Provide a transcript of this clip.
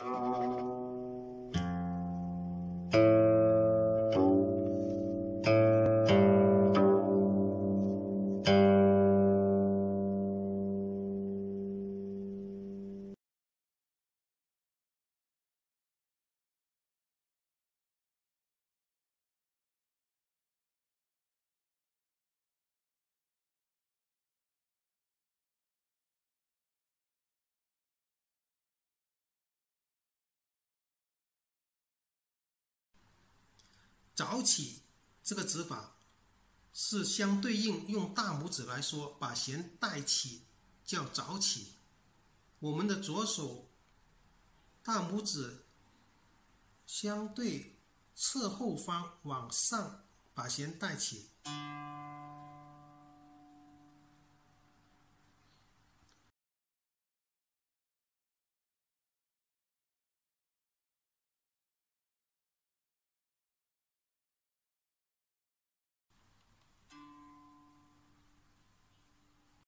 Uh... 早起这个指法是相对应用大拇指来说，把弦带起叫早起。我们的左手大拇指相对侧后方往上把弦带起，